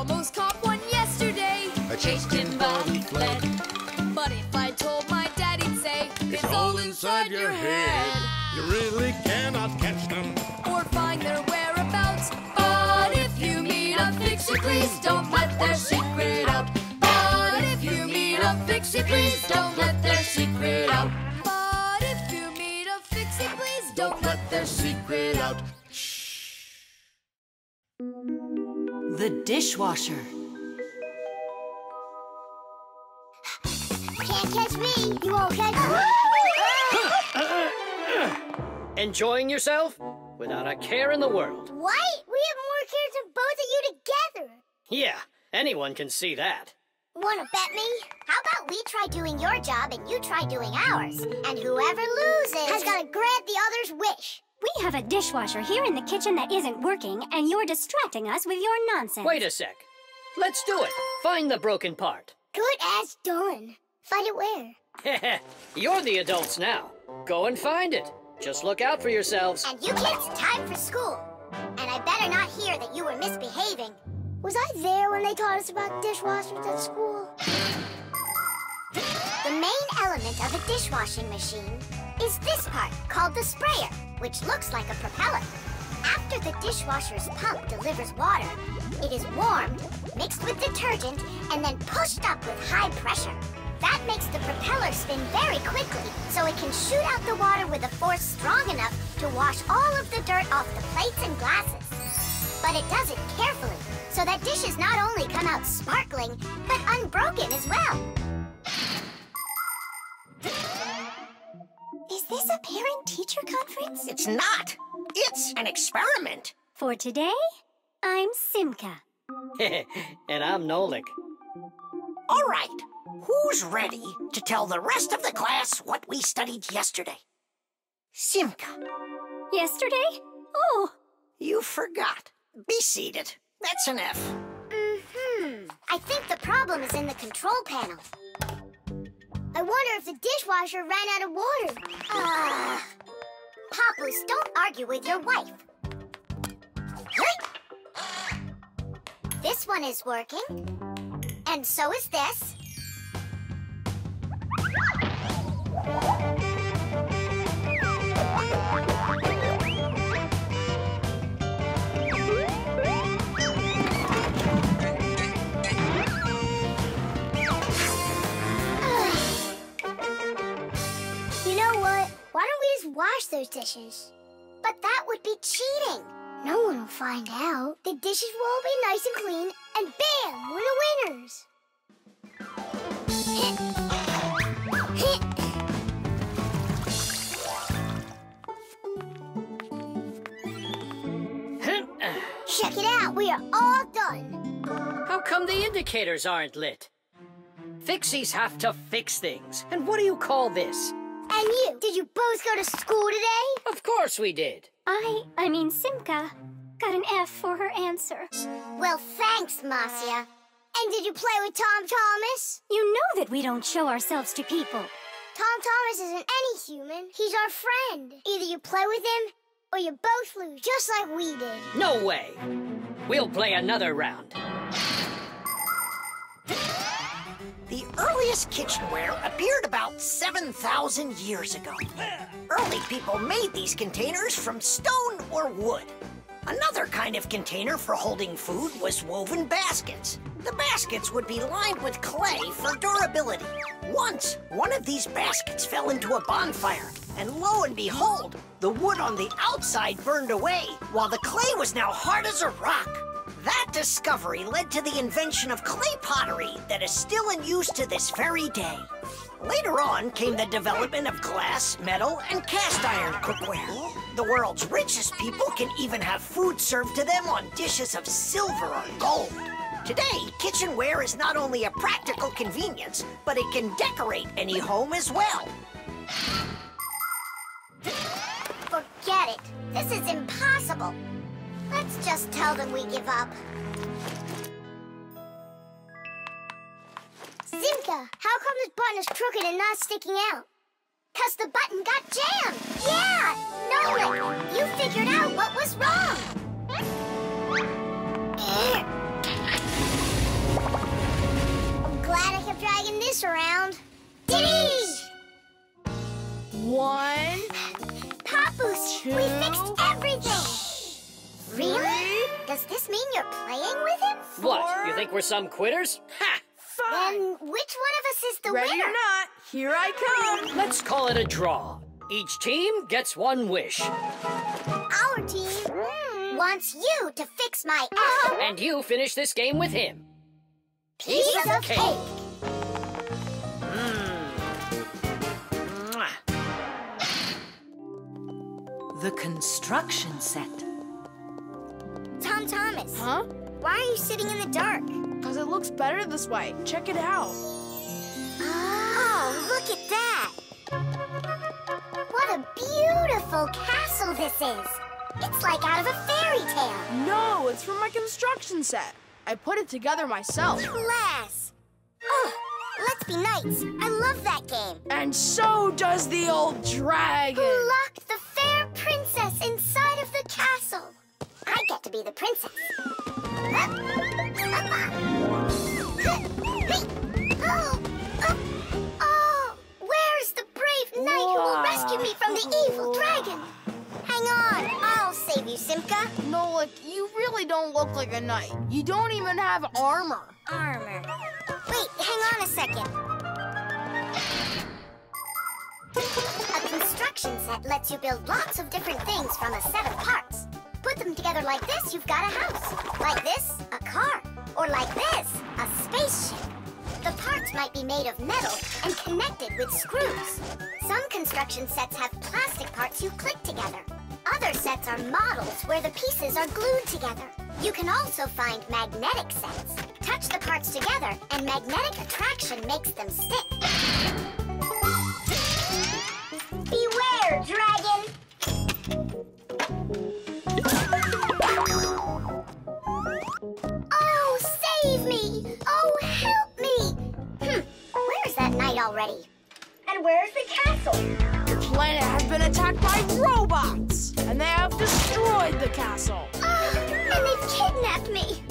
almost caught one yesterday. I chased him, but he fled. But if I told my dad, he'd say, It's all inside your head. You really cannot catch them. Or find their whereabouts. But if you meet a fixie, please don't let their secret out. But if you meet a fixie, please don't let their secret out. The dishwasher. Can't catch me. You won't catch me. Enjoying yourself? Without a care in the world. What? We have more cares than both of you together. Yeah, anyone can see that. Wanna bet me? How about we try doing your job and you try doing ours? And whoever loses has got to grant the other's wish. We have a dishwasher here in the kitchen that isn't working, and you're distracting us with your nonsense. Wait a sec. Let's do it. Find the broken part. Good as done. Find it where? You're the adults now. Go and find it. Just look out for yourselves. And you kids, time for school. And I better not hear that you were misbehaving. Was I there when they taught us about dishwashers at school? The main element of a dishwashing machine is this part called the sprayer, which looks like a propeller. After the dishwasher's pump delivers water, it is warmed, mixed with detergent, and then pushed up with high pressure. That makes the propeller spin very quickly, so it can shoot out the water with a force strong enough to wash all of the dirt off the plates and glasses. But it does it carefully, so that dishes not only come out sparkling, but unbroken as well. Is this a parent-teacher conference? It's not. It's an experiment. For today, I'm Simka. and I'm Nolik. All right. Who's ready to tell the rest of the class what we studied yesterday? Simka, Yesterday? Oh, you forgot. Be seated. That's an F. Mm-hmm. I think the problem is in the control panel. I wonder if the dishwasher ran out of water. Ah. Papus, don't argue with your wife. This one is working. And so is this. Wash those dishes? But that would be cheating. No one will find out. The dishes will all be nice and clean, and bam, we're the winners. Check it out, we are all done. How come the indicators aren't lit? Fixies have to fix things. And what do you call this? And you, did you both go to school today? Of course we did. I, I mean Simka, got an F for her answer. Well, thanks, Marcia. And did you play with Tom Thomas? You know that we don't show ourselves to people. Tom Thomas isn't any human. He's our friend. Either you play with him, or you both lose, just like we did. No way. We'll play another round. Earliest kitchenware appeared about 7,000 years ago. Early people made these containers from stone or wood. Another kind of container for holding food was woven baskets. The baskets would be lined with clay for durability. Once, one of these baskets fell into a bonfire, and lo and behold, the wood on the outside burned away, while the clay was now hard as a rock. Discovery led to the invention of clay pottery that is still in use to this very day. Later on came the development of glass, metal, and cast iron cookware. The world's richest people can even have food served to them on dishes of silver or gold. Today, kitchenware is not only a practical convenience, but it can decorate any home as well. Forget it. This is impossible. Let's just tell them we give up. Simka, how come this button is crooked and not sticking out? Cause the button got jammed! Yeah! Nolan, you figured out what was wrong! I'm glad I kept dragging this around. Diddy! One, Papus, we fixed everything. Really? Does this mean you're playing with him? What? You think we're some quitters? Ha! Then which one of us is the ready winner? or not, here I come. Let's call it a draw. Each team gets one wish. Our team hmm. wants you to fix my F. Uh-huh. And you finish this game with him. Piece of cake. Hmm. Mwah. The construction set. Thomas, Huh? why are you sitting in the dark? Because it looks better this way. Check it out. Ah. Oh, look at that! What a beautiful castle this is! It's like out of a fairy tale. No, it's from my construction set. I put it together myself. Class! Oh, let's be knights. I love that game. And so does the old dragon. Who locked the fair princess inside of the castle? To be the princess. Oh, oh, oh, where's the brave knight who will rescue me from the evil dragon? Hang on, I'll save you, Simka. No, look, you really don't look like a knight. You don't even have armor. Armor. Wait, hang on a second. A construction set lets you build lots of different things from a set of parts. Put them together like this, you've got a house. Like this, a car. Or like this, a spaceship. The parts might be made of metal and connected with screws. Some construction sets have plastic parts you click together. Other sets are models where the pieces are glued together. You can also find magnetic sets. Touch the parts together and magnetic attraction makes them stick. Beware, dragon! Oh, save me! Oh, help me! Hmm, where's that knight already? And where's the castle? The planet has been attacked by robots, and they have destroyed the castle. Ah, and they've kidnapped me.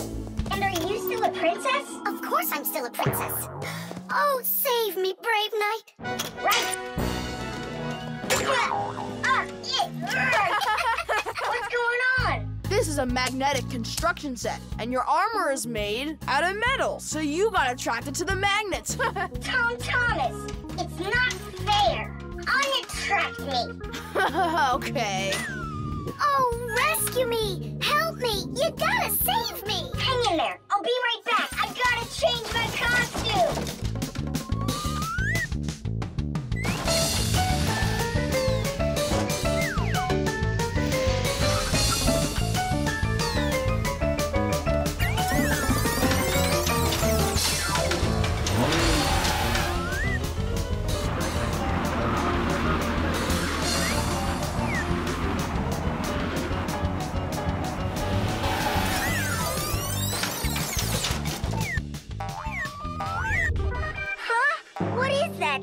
And are you still a princess? Of course I'm still a princess. Oh, save me, brave knight. Right. Ah, yeah. What's going on? This is a magnetic construction set, and your armor is made out of metal, so you got attracted to the magnets. Tom Thomas, it's not fair. Unattract me. okay. Oh, rescue me! Help me! You gotta save me! Hang in there. I'll be right back. I gotta change my costume.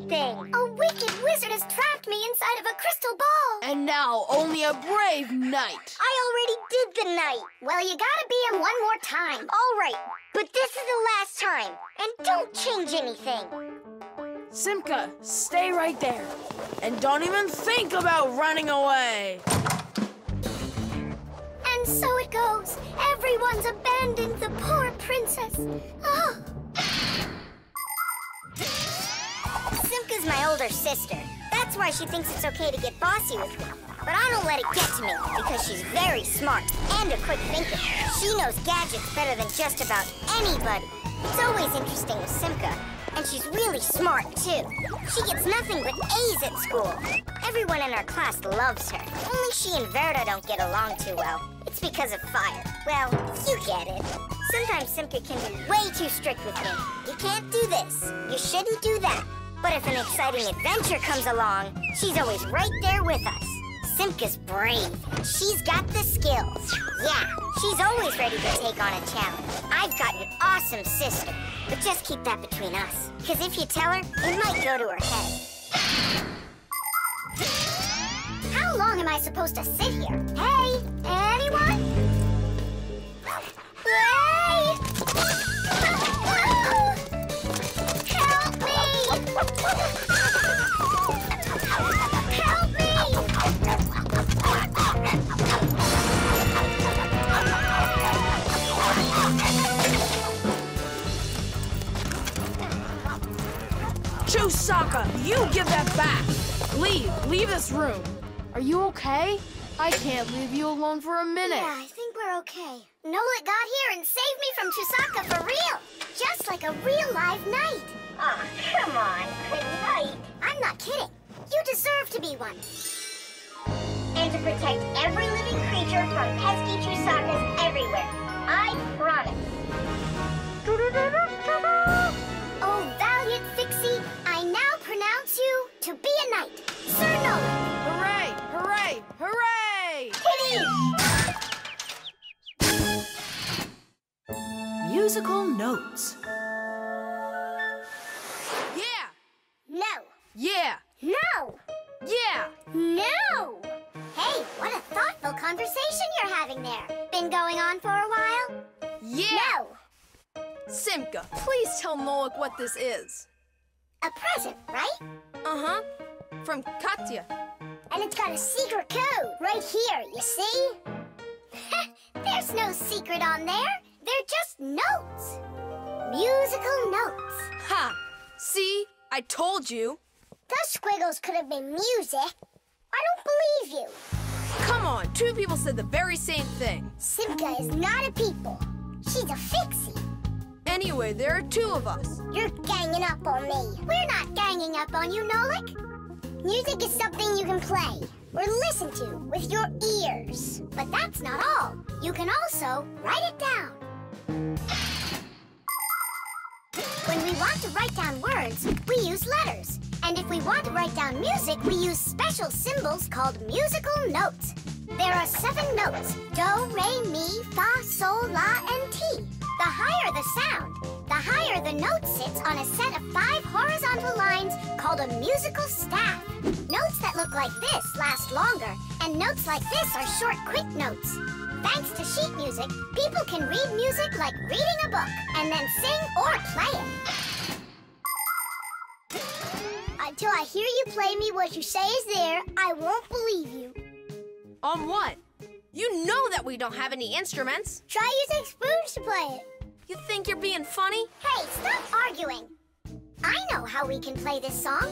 A wicked wizard has trapped me inside of a crystal ball. And now only a brave knight. I already did the knight. Well, you gotta be him one more time. All right, but this is the last time. And don't change anything. Simka, stay right there. And don't even think about running away. And so it goes. Everyone's abandoned the poor princess. Oh. Simka's my older sister. That's why she thinks it's okay to get bossy with me. But I don't let it get to me because she's very smart and a quick thinker. She knows gadgets better than just about anybody. It's always interesting with Simka. And she's really smart, too. She gets nothing but A's at school. Everyone in our class loves her. Only she and Verta don't get along too well. It's because of fire. Well, you get it. Sometimes Simka can be way too strict with me. You can't do this. You shouldn't do that. But if an exciting adventure comes along, she's always right there with us. Simka's brave. She's got the skills. Yeah, she's always ready to take on a challenge. I've got an awesome sister. But just keep that between us. Because if you tell her, it might go to her head. How long am I supposed to sit here? Hey, anyone? Hey! Simka, you give that back. Leave, leave this room. Are you okay? I can't leave you alone for a minute. Yeah, I think we're okay. Nolik got here and saved me from Chusaka for real. Just like a real live knight. Oh, come on, a knight. I'm not kidding. You deserve to be one. And to protect every living creature from pesky Chusakas everywhere. I promise. To be a knight. Sir Nolik. Hooray, hooray, hooray! Kitty! Musical notes. Yeah, No. yeah, No. yeah. No! Hey, what a thoughtful conversation you're having there. Been going on for a while? Yeah! No! Simka, please tell Nolik what this is. A present, right? Uh-huh. From Katya. And it's got a secret code right here, you see? There's no secret on there. They're just notes. Musical notes. Ha! See? I told you. Those squiggles could have been music. I don't believe you. Come on, two people said the very same thing. Simka is not a people. She's a fixie. Anyway, there are two of us. You're ganging up on me. We're not ganging up on you, Nolik. Music is something you can play or listen to with your ears. But that's not all. You can also write it down. When we want to write down words, we use letters. And if we want to write down music, we use special symbols called musical notes. There are seven notes, do, re, mi, fa, sol, la, and ti. The higher the sound, the higher the note sits on a set of five horizontal lines called a musical staff. Notes that look like this last longer, and notes like this are short, quick notes. Thanks to sheet music, people can read music like reading a book, and then sing or play it. Until I hear you play me what you say is there, I won't believe you. On what? You know that we don't have any instruments. Try using spoons to play it. You think you're being funny? Hey, stop arguing. I know how we can play this song.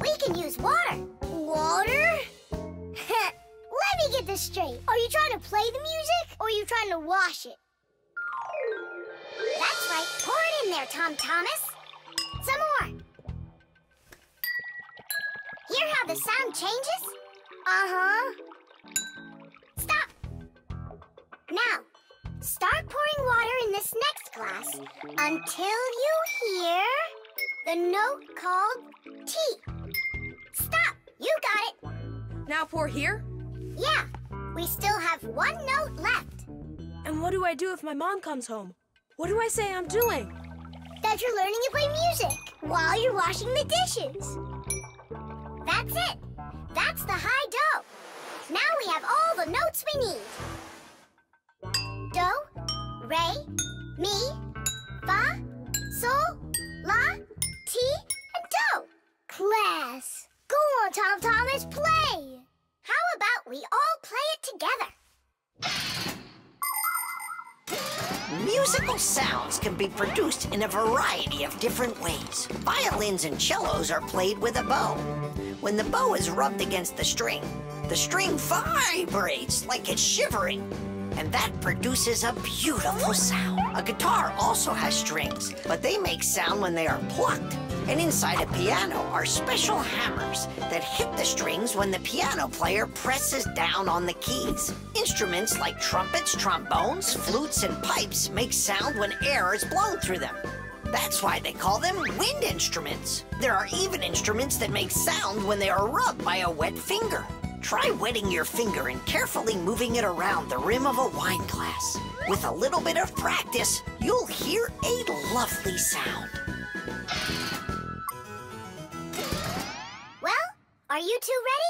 We can use water. Water? Let me get this straight. Are you trying to play the music or are you trying to wash it? That's right. Pour it in there, Tom Thomas. Some more. Hear how the sound changes? Uh-huh. Now, start pouring water in this next glass until you hear the note called T. Stop. You got it. Now pour here? Yeah, we still have one note left. And what do I do if my mom comes home? What do I say I'm doing? That you're learning to play music while you're washing the dishes. That's it. That's the high do. Now we have all the notes we need. Do, re, mi, fa, sol, la, ti, and do. Class, go on, Tom Thomas, play. How about we all play it together? Musical sounds can be produced in a variety of different ways. Violins and cellos are played with a bow. When the bow is rubbed against the string, the string vibrates like it's shivering, and that produces a beautiful sound. A guitar also has strings, but they make sound when they are plucked. And inside a piano are special hammers that hit the strings when the piano player presses down on the keys. Instruments like trumpets, trombones, flutes, and pipes make sound when air is blown through them. That's why they call them wind instruments. There are even instruments that make sound when they are rubbed by a wet finger. Try wetting your finger and carefully moving it around the rim of a wine glass. With a little bit of practice, you'll hear a lovely sound. Well, are you two ready?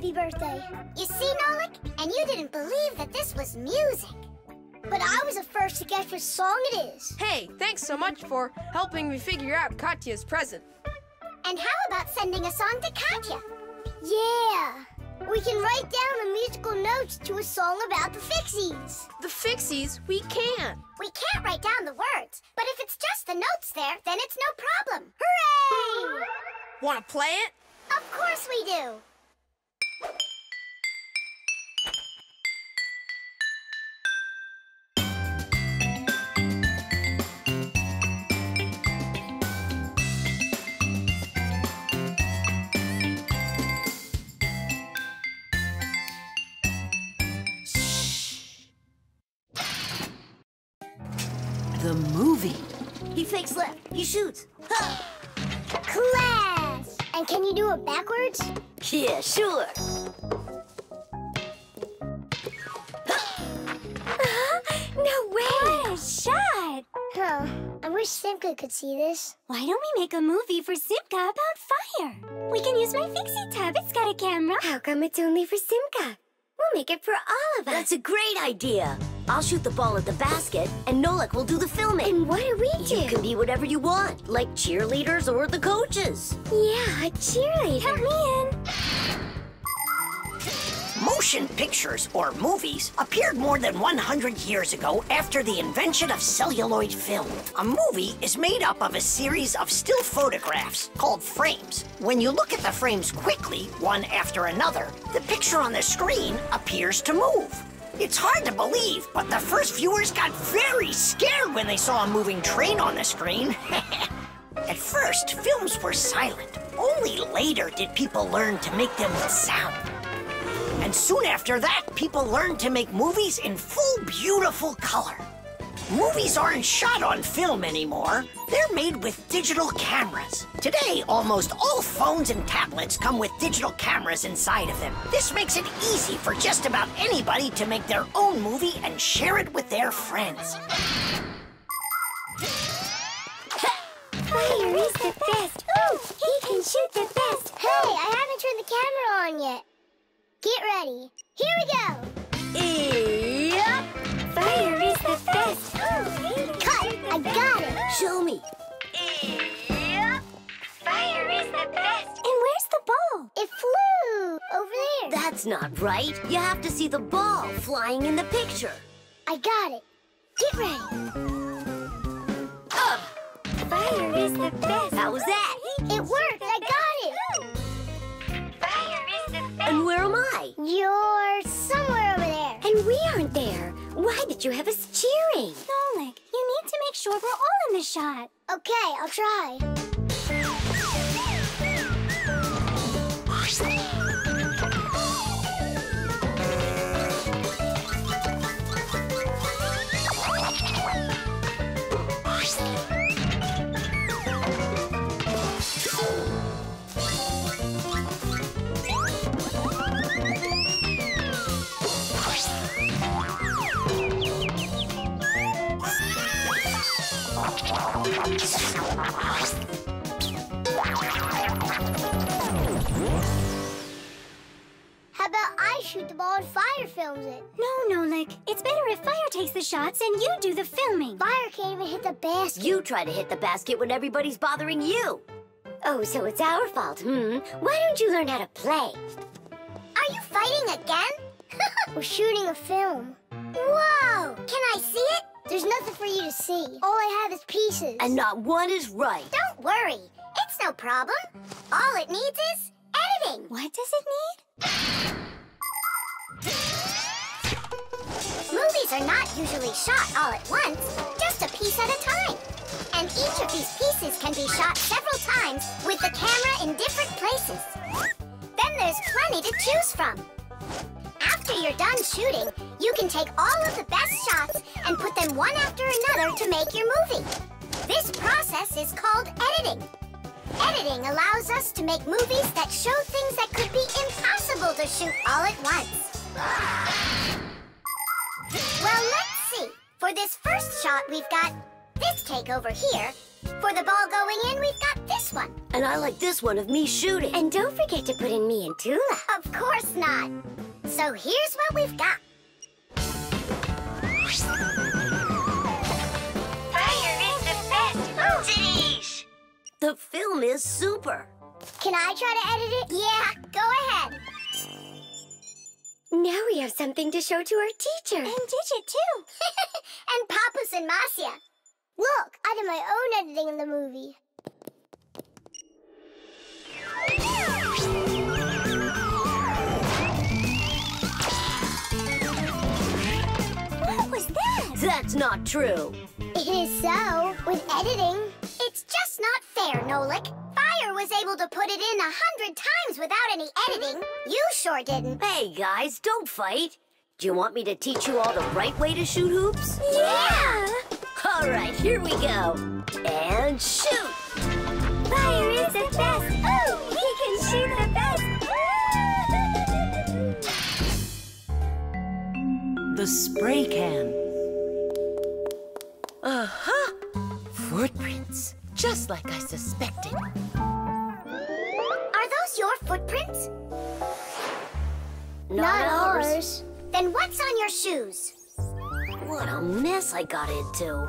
Happy birthday. You see, Nolik? And you didn't believe that this was music. But I was the first to guess what song it is. Hey, thanks so much for helping me figure out Katya's present. And how about sending a song to Katya? Yeah. We can write down the musical notes to a song about the Fixies. The Fixies? We can't. We can't write down the words, but if it's just the notes there, then it's no problem. Hooray! Want to play it? Of course we do. Yeah, sure. No way! What a shot! Huh. I wish Simka could see this. Why don't we make a movie for Simka about fire? We can use my Fixie tub. It's got a camera. How come it's only for Simka? We'll make it for all of us. That's a great idea. I'll shoot the ball at the basket, and Nolik will do the filming. And what do we do? You can be whatever you want, like cheerleaders or the coaches. Yeah, a cheerleader. Count me in. Motion pictures, or movies, appeared more than 100 years ago after the invention of celluloid film. A movie is made up of a series of still photographs called frames. When you look at the frames quickly, one after another, the picture on the screen appears to move. It's hard to believe, but the first viewers got very scared when they saw a moving train on the screen. At first, films were silent. Only later did people learn to make them with sound. And soon after that, people learned to make movies in full, beautiful color. Movies aren't shot on film anymore. They're made with digital cameras. Today, almost all phones and tablets come with digital cameras inside of them. This makes it easy for just about anybody to make their own movie and share it with their friends. Fire is the best. Ooh, he can shoot the best. Hey, I haven't turned the camera on yet. Get ready. Here we go. Yep. Fire is the best. Got it. Show me. Yep. Fire is the best. And where's the ball? It flew over there. That's not right. You have to see the ball flying in the picture. I got it. Get ready. Fire is the best. How was that? It worked. I got it. Fire is the best. And where am I? You're somewhere over there. And we aren't there. Why did you have us cheering? Nolik, you need to make sure we're all in the shot. Okay, I'll try. Shoot the ball and Fire films it? No, Nolik. It's better if Fire takes the shots and you do the filming. Fire can't even hit the basket. You try to hit the basket when everybody's bothering you. Oh, so it's our fault, hmm? Why don't you learn how to play? Are you fighting again? We're shooting a film. Whoa! Can I see it? There's nothing for you to see. All I have is pieces. And not one is right. Don't worry. It's no problem. All it needs is editing. What does it need? Movies are not usually shot all at once, just a piece at a time. And each of these pieces can be shot several times with the camera in different places. Then there's plenty to choose from. After you're done shooting, you can take all of the best shots and put them one after another to make your movie. This process is called editing. Editing allows us to make movies that show things that could be impossible to shoot all at once. Well, let's see. For this first shot, we've got this take over here For the ball going in, we've got this one. And I like this one of me shooting. And don't forget to put in me and Tula. Of course not. So here's what we've got. Fire is the best oh. cities. The film is super. Can I try to edit it? Yeah, go ahead. Now we have something to show to our teacher. And Digit, too. and Papus and Marcia. Look, I did my own editing in the movie. What was that? That's not true. It is so. With editing, it's just not fair, Nolik. Fire was able to put it in a hundred times without any editing. You sure didn't. Hey, guys, don't fight. Do you want me to teach you all the right way to shoot hoops? Yeah! All right, here we go. And shoot! Fire is the best! Oh, he can shoot the best! The spray can. Uh-huh. Footprints. Just like I suspected. Are those your footprints? Not ours. Then what's on your shoes? What a mess I got into.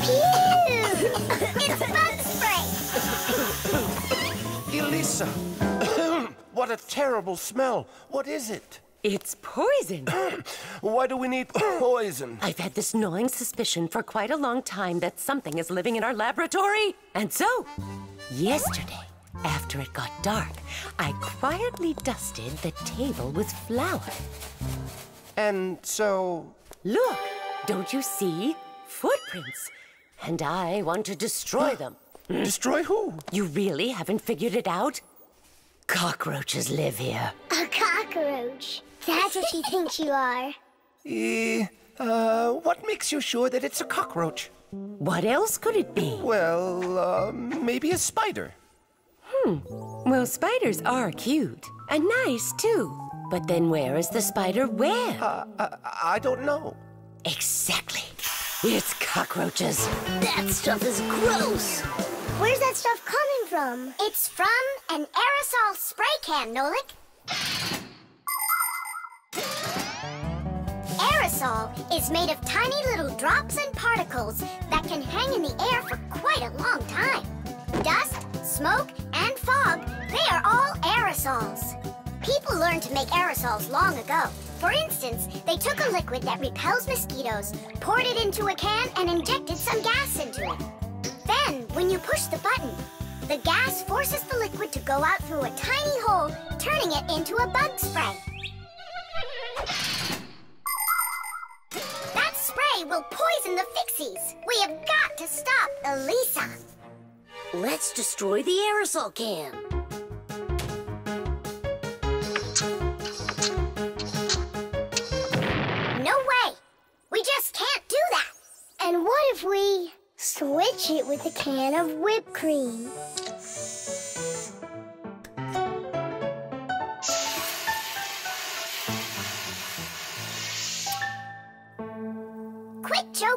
Pew! it's bug spray! Elisa! what a terrible smell. What is it? It's poison. Why do we need poison? I've had this gnawing suspicion for quite a long time that something is living in our laboratory. And so, yesterday, after it got dark, I quietly dusted the table with flour. And so. Look, don't you see? Footprints. And I want to destroy them. Destroy who? You really haven't figured it out? Cockroaches live here. A cockroach. That's what she thinks you are. Eh, uh, what makes you sure that it's a cockroach? What else could it be? Well, uh, maybe a spider. Hmm. Well, spiders are cute. And nice, too. But then where is the spider web? Uh, uh, I don't know. Exactly. It's cockroaches. That stuff is gross. Where's that stuff coming from? It's from an aerosol spray can, Nolik. Aerosol is made of tiny little drops and particles that can hang in the air for quite a long time. Dust, smoke, and fog, they are all aerosols. People learned to make aerosols long ago. For instance, they took a liquid that repels mosquitoes, poured it into a can, and injected some gas into it. Then, when you push the button, the gas forces the liquid to go out through a tiny hole, turning it into a bug spray. Will poison the Fixies. We have got to stop Elisa. Let's destroy the aerosol can. No way. We just can't do that. And what if we switch it with a can of whipped cream?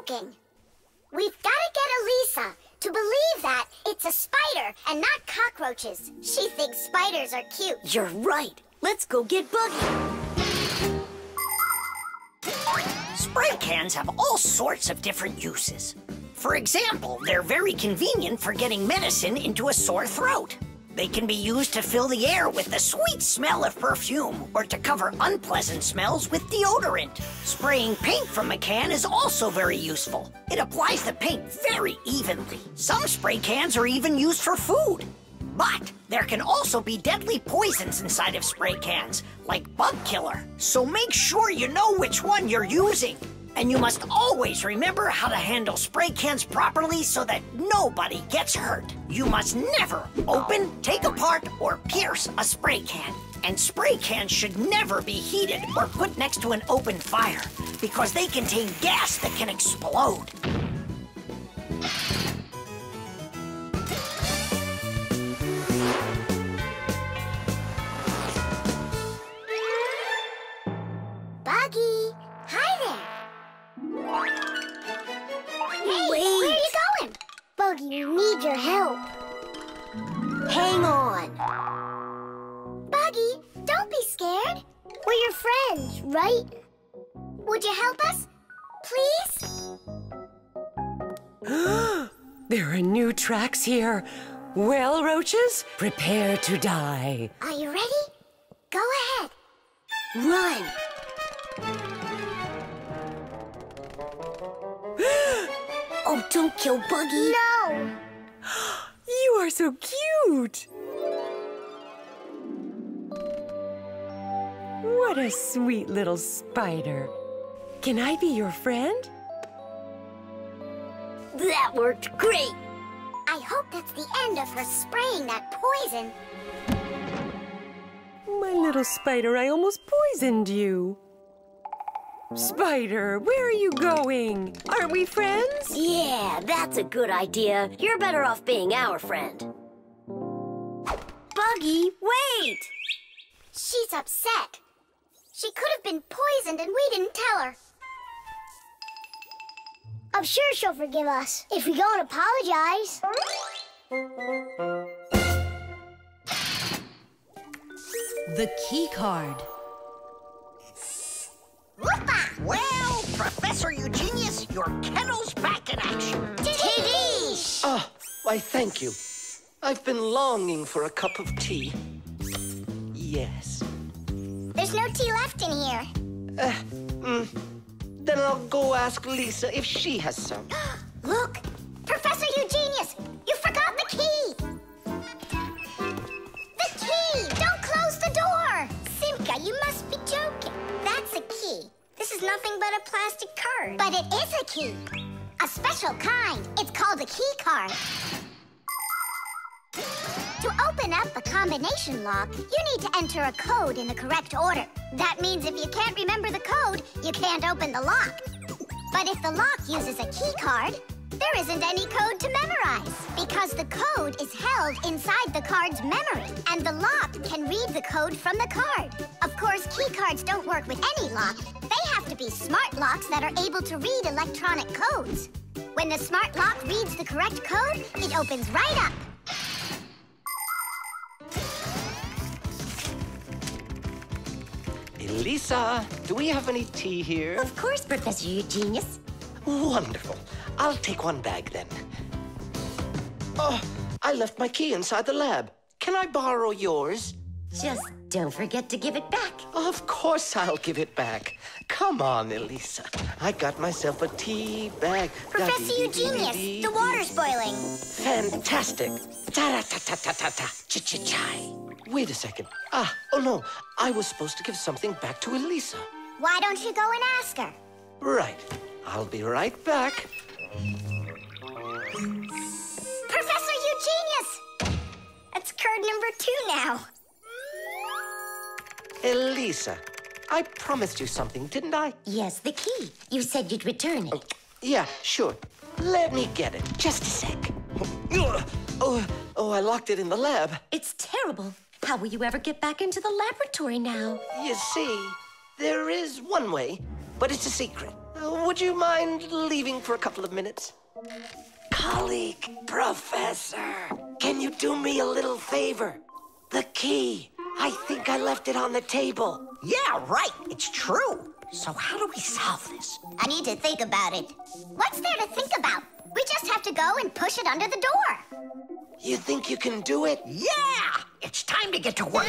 Joking. We've got to get Elisa to believe that it's a spider and not cockroaches. She thinks spiders are cute. You're right. Let's go get Buggy. Spray cans have all sorts of different uses. For example, they're very convenient for getting medicine into a sore throat. They can be used to fill the air with the sweet smell of perfume or to cover unpleasant smells with deodorant. Spraying paint from a can is also very useful. It applies the paint very evenly. Some spray cans are even used for food. But there can also be deadly poisons inside of spray cans, like bug killer. So make sure you know which one you're using. And you must always remember how to handle spray cans properly so that nobody gets hurt. You must never open, take apart, or pierce a spray can. And spray cans should never be heated or put next to an open fire because they contain gas that can explode. need your help. Hang on. Buggy, don't be scared. We're your friends, right? Would you help us, please? there are new tracks here. Well, roaches, prepare to die. Are you ready? Go ahead. Run! Don't kill Buggy. No! You are so cute. What a sweet little spider. Can I be your friend? That worked great. I hope that's the end of her spraying that poison. My little spider, I almost poisoned you. Spider, where are you going? Aren't we friends? Yeah, that's a good idea. You're better off being our friend. Buggy, wait! She's upset. She could have been poisoned and we didn't tell her. I'm sure she'll forgive us if we go and apologize. The key card. Well, Professor Eugenius, your kennel's back in action. Tidish! Ah, why, thank you. I've been longing for a cup of tea. Yes. There's no tea left in here. Uh, mm, then I'll go ask Lisa if she has some. Look! Professor Eugenius! You forgot the key! The key! Don't close the door! Simka, you must be joking. That's a key. This is nothing but a plastic card. But it is a key. A special kind. It's called a key card. To open up a combination lock, you need to enter a code in the correct order. That means if you can't remember the code, you can't open the lock. But if the lock uses a key card, there isn't any code to memorize because the code is held inside the card's memory and the lock can read the code from the card. Of course, key cards don't work with any lock. They have to be smart locks that are able to read electronic codes. When the smart lock reads the correct code, it opens right up. Elisa, do we have any tea here? Of course, Professor Eugenius. Wonderful. I'll take one bag then. Oh, I left my key inside the lab. Can I borrow yours? Just don't forget to give it back. Of course I'll give it back. Come on, Elisa. I got myself a tea bag. Professor Eugenius, the water's boiling. Fantastic. Ta-ra-ta-ta-ta-ta-ta. Ch-ch-chai. Wait a second. Ah, oh no. I was supposed to give something back to Elisa. Why don't you go and ask her? Right. I'll be right back. Professor Eugenius! That's card number two now. Elisa, I promised you something, didn't I? Yes, the key. You said you'd return it. Oh, yeah, sure. Let me get it. Just a sec. Oh, oh, oh I locked it in the lab. It's terrible. How will you ever get back into the laboratory now? You see, there is one way, but it's a secret. Would you mind leaving for a couple of minutes? Colleague, Professor, can you do me a little favor? The key. I think I left it on the table. Yeah, right. It's true. So how do we solve this? I need to think about it. What's there to think about? We just have to go and push it under the door. You think you can do it? Yeah! It's time to get to work.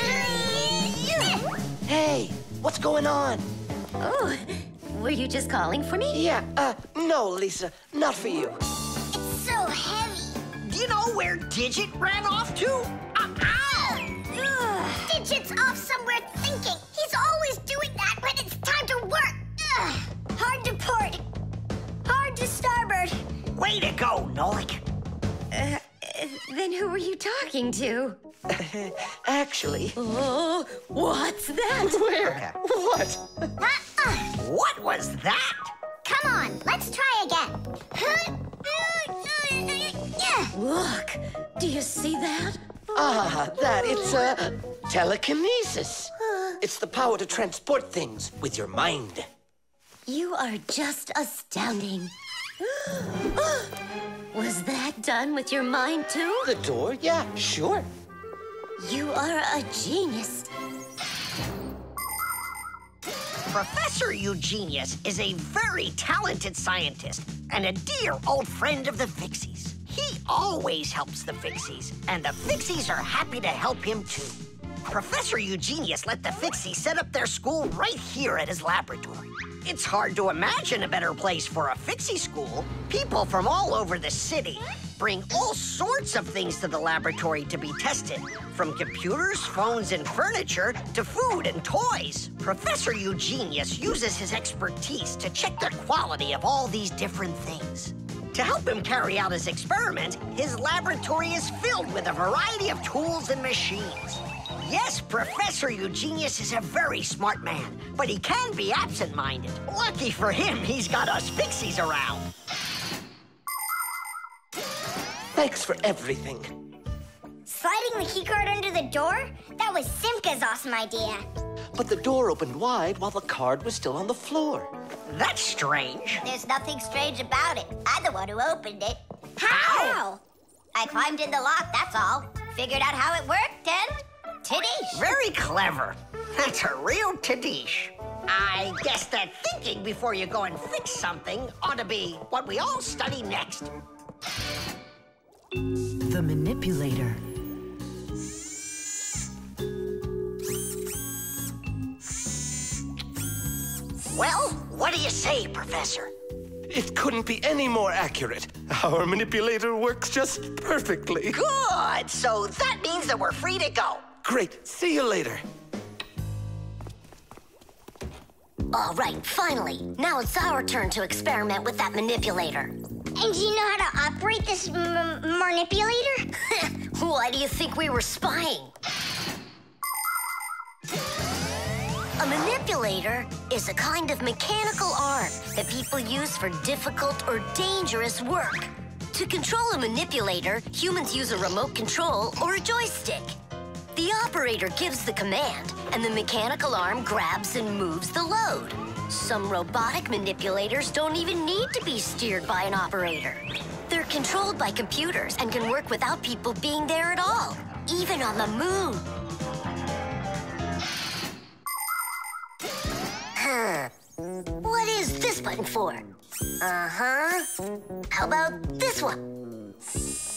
Hey, what's going on? Oh, were you just calling for me? Yeah, uh, no, Lisa, not for you. It's so heavy. Do you know where Digit ran off to? Uh, ow! Ugh. Digit's off somewhere thinking. He's always doing that when it's time to work. Ugh. Hard to port. Hard to starboard. Way to go, Nolik. Uh, then who were you talking to? Actually. Oh, what's that? Where? What? What was that? Come on, let's try again. Look, do you see that? Ah, that, it's, uh, telekinesis. It's the power to transport things with your mind. You are just astounding. Was that done with your mind, too? The door? Yeah, sure. You are a genius. Professor Eugenius is a very talented scientist and a dear old friend of the Fixies. He always helps the Fixies, and the Fixies are happy to help him too. Professor Eugenius let the Fixie set up their school right here at his laboratory. It's hard to imagine a better place for a Fixie school. People from all over the city bring all sorts of things to the laboratory to be tested, from computers, phones, and furniture to food and toys. Professor Eugenius uses his expertise to check the quality of all these different things. To help him carry out his experiment, his laboratory is filled with a variety of tools and machines. Yes, Professor Eugenius is a very smart man, but he can be absent-minded. Lucky for him, he's got us Fixies around. Thanks for everything. Sliding the keycard under the door? That was Simka's awesome idea. But the door opened wide while the card was still on the floor. That's strange. There's nothing strange about it. I'm the one who opened it. How? I climbed in the lock, that's all. Figured out how it worked, and Tadish. Very clever. That's a real Tadish. I guess that thinking before you go and fix something ought to be what we all study next. The manipulator. Well, what do you say, Professor? It couldn't be any more accurate. Our manipulator works just perfectly. Good. So that means that we're free to go. Great. See you later. All right, finally. Now it's our turn to experiment with that manipulator. And do you know how to operate this m- manipulator? Why do you think we were spying? A manipulator is a kind of mechanical arm that people use for difficult or dangerous work. To control a manipulator, humans use a remote control or a joystick. The operator gives the command, and the mechanical arm grabs and moves the load. Some robotic manipulators don't even need to be steered by an operator. They're controlled by computers and can work without people being there at all, even on the moon. Huh. What is this button for? Uh-huh. How about this one?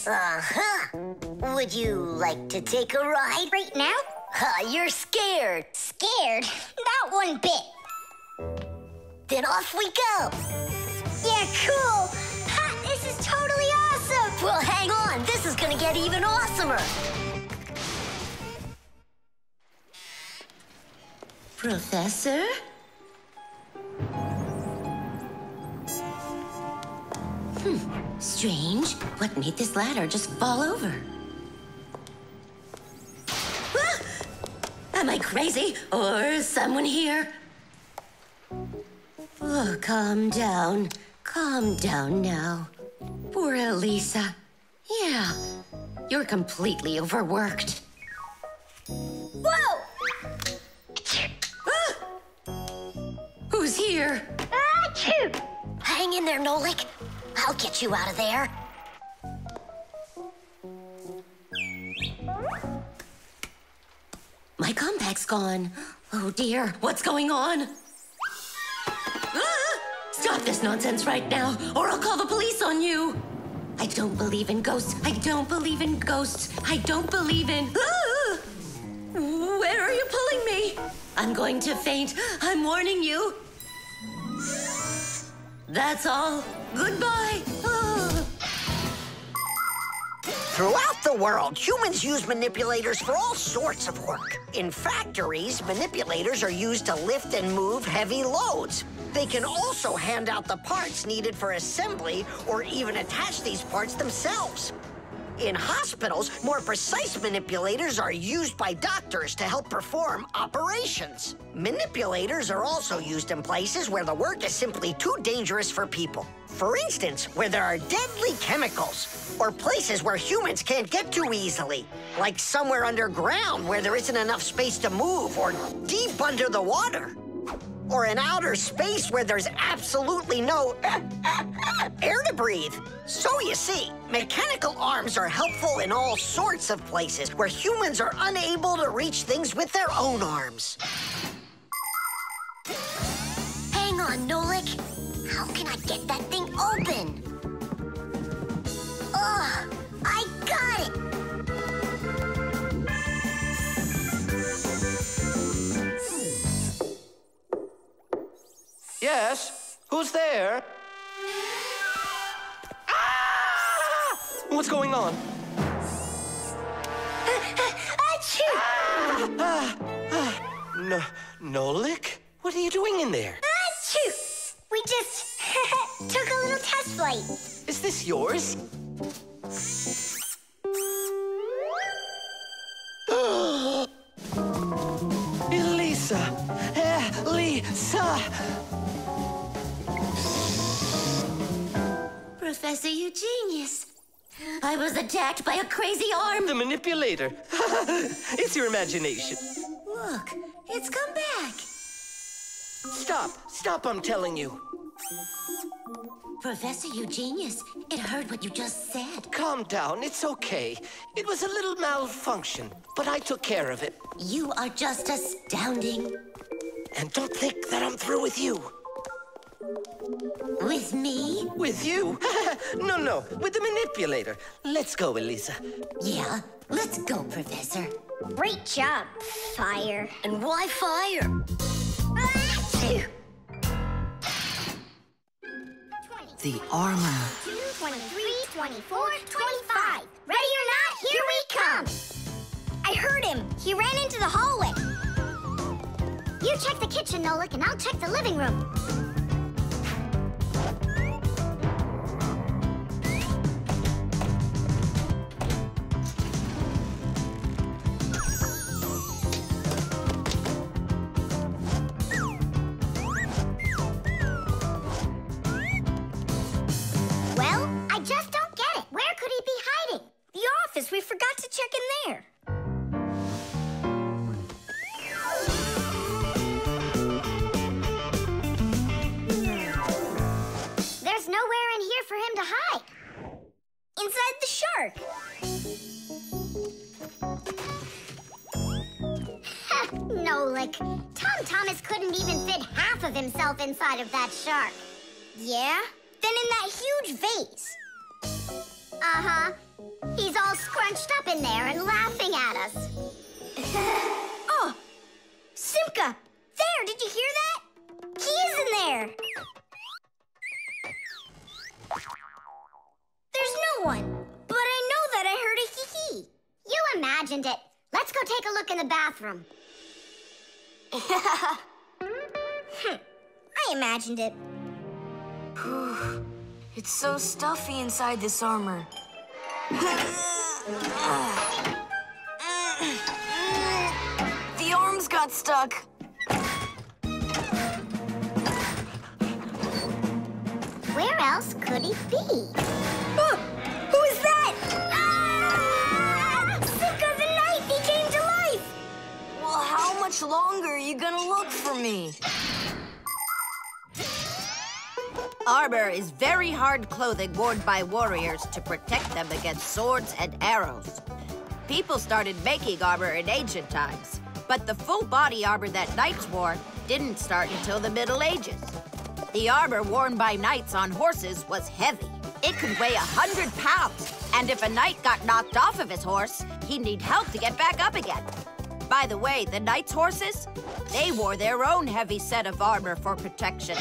Uh-huh. Would you like to take a ride? Right now? Uh, you're scared. Scared? Not one bit. Then off we go. Yeah, cool. Ha, this is totally awesome. Well, hang on. This is gonna get even awesomer. Professor? Hmm, strange. What made this ladder just fall over? Ah! Am I crazy? Or is someone here? Oh, calm down. Calm down now. Poor Elisa. Yeah, you're completely overworked. Whoa! Ah! Who's here? Achoo! Hang in there, Nolik. I'll get you out of there. My compact's gone. Oh dear, what's going on? Ah! Stop this nonsense right now, or I'll call the police on you. I don't believe in ghosts. I don't believe in ghosts. I don't believe in. Ah! Where are you pulling me? I'm going to faint. I'm warning you. That's all. Goodbye. Throughout the world, humans use manipulators for all sorts of work. In factories, manipulators are used to lift and move heavy loads. They can also hand out the parts needed for assembly or even attach these parts themselves. In hospitals, more precise manipulators are used by doctors to help perform operations. Manipulators are also used in places where the work is simply too dangerous for people. For instance, where there are deadly chemicals, or places where humans can't get to easily, like somewhere underground where there isn't enough space to move, or deep under the water or in outer space where there's absolutely no air to breathe. So you see, mechanical arms are helpful in all sorts of places where humans are unable to reach things with their own arms. Hang on, Nolik. How can I get that thing open? Ugh, I Yes? Who's there? Ah! What's going on? Achoo! Ah, ah, no, Nolik? What are you doing in there? Achoo! We just took a little test flight. Is this yours? Elisa! Elisa! Professor Eugenius. I was attacked by a crazy arm. The manipulator. it's your imagination. Look, it's come back. Stop! Stop, I'm telling you. Professor Eugenius, it heard what you just said. Calm down, it's okay. It was a little malfunction, but I took care of it. You are just astounding. And don't think that I'm through with you. With me? With you? no, no, with the manipulator. Let's go, Elisa. Yeah, let's go, Professor. Great job, Fire. And why fire? The armor. 23, 24, 25. Ready or not, here we come. I heard him. He ran into the hallway. You check the kitchen, Nolik, and I'll check the living room. That shark. Yeah? Then in that huge vase. Uh-huh. He's all scrunched up in there and laughing at us. oh! Simka! There, did you hear that? He is in there! There's no one, but I know that I heard a hee-hee. You imagined it. Let's go take a look in the bathroom. I imagined it. It's so stuffy inside this armor. The arms got stuck. Where else could he be? Who is that? Ah! Simka the knife! He came to life! Well, how much longer are you gonna look for me? Armor is very hard clothing worn by warriors to protect them against swords and arrows. People started making armor in ancient times, but the full body armor that knights wore didn't start until the Middle Ages. The armor worn by knights on horses was heavy. It could weigh a hundred pounds, and if a knight got knocked off of his horse, he'd need help to get back up again. By the way, the knights' horses, they wore their own heavy set of armor for protection.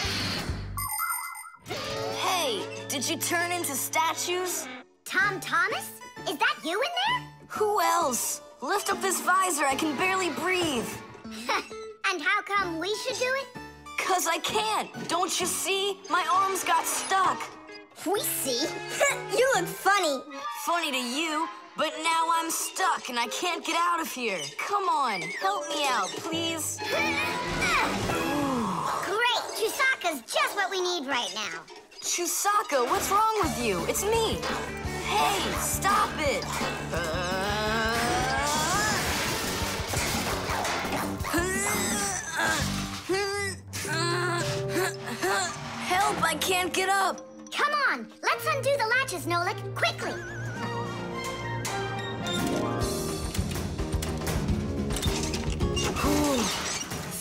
Did you turn into statues? Tom Thomas? Is that you in there? Who else? Lift up this visor, I can barely breathe. and how come we should do it? Cause I can't. Don't you see? My arms got stuck. We see. you look funny. Funny to you, but now I'm stuck and I can't get out of here. Come on, help me out, please. Great! Chusaka's just what we need right now. Chusaka, what's wrong with you? It's me. Hey, stop it. Help, I can't get up. Come on, let's undo the latches, Nolik, quickly.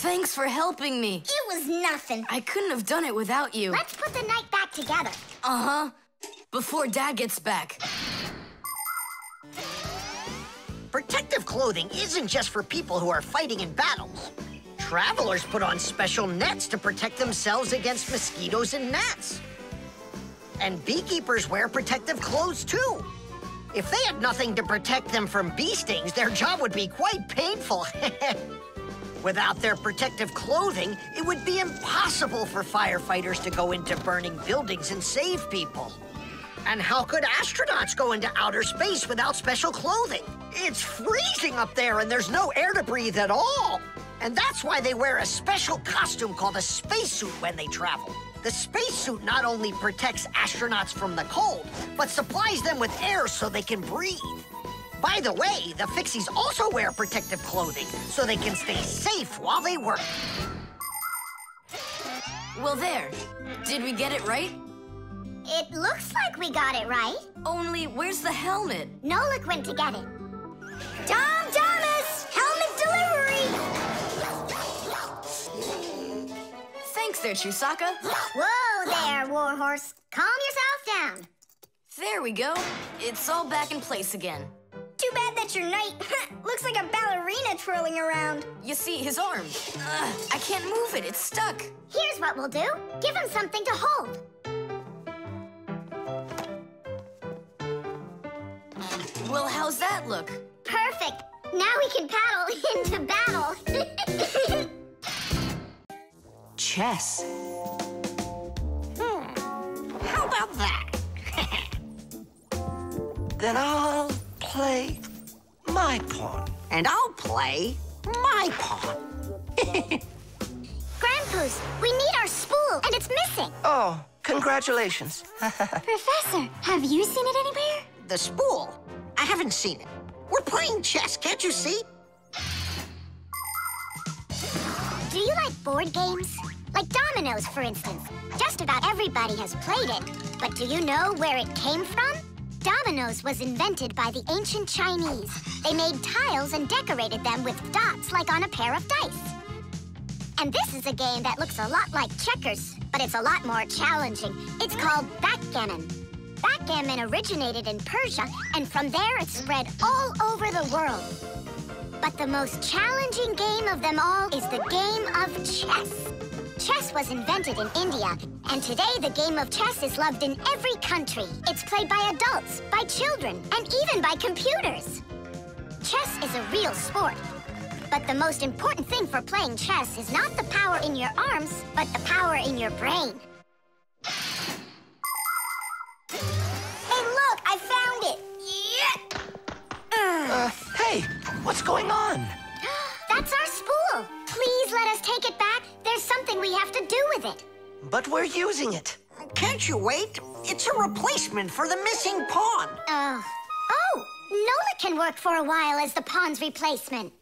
Thanks for helping me. It was nothing. I couldn't have done it without you. Let's put the knight back together. Uh-huh. Before Dad gets back. Protective clothing isn't just for people who are fighting in battles. Travelers put on special nets to protect themselves against mosquitoes and gnats. And beekeepers wear protective clothes too. If they had nothing to protect them from bee stings, their job would be quite painful. Without their protective clothing, it would be impossible for firefighters to go into burning buildings and save people. And how could astronauts go into outer space without special clothing? It's freezing up there and there's no air to breathe at all. And that's why they wear a special costume called a spacesuit when they travel. The spacesuit not only protects astronauts from the cold, but supplies them with air so they can breathe. By the way, the Fixies also wear protective clothing so they can stay safe while they work. Well, there. Did we get it right? It looks like we got it right. Only, where's the helmet? Nolik went to get it. Tom Thomas! Helmet delivery! Thanks there, Chusaka. Whoa there, Warhorse. Calm yourself down. There we go. It's all back in place again. Too bad that your knight looks like a ballerina twirling around. You see, his arm. Ugh, I can't move it. It's stuck. Here's what we'll do. Give him something to hold. Well, how's that look? Perfect. Now we can paddle into battle. Chess. Hmm. How about that? Then I'll play my pawn. And I'll play my pawn. Grandpus, we need our spool, and it's missing. Oh, congratulations. Professor, have you seen it anywhere? The spool? I haven't seen it. We're playing chess, can't you see? Do you like board games? Like dominoes, for instance. Just about everybody has played it. But do you know where it came from? Dominoes was invented by the ancient Chinese. They made tiles and decorated them with dots like on a pair of dice. And this is a game that looks a lot like checkers, but it's a lot more challenging. It's called backgammon. Backgammon originated in Persia, and from there it spread all over the world. But the most challenging game of them all is the game of chess. Chess was invented in India, and today the game of chess is loved in every country. It's played by adults, by children, and even by computers. Chess is a real sport. But the most important thing for playing chess is not the power in your arms, but the power in your brain. Hey, look, I found it! Yeah! Uh, hey, what's going on? That's our spool. Please let us take it back. There's something we have to do with it. But we're using it. Can't you wait? It's a replacement for the missing pawn. Oh. Oh, Nolik can work for a while as the pawn's replacement.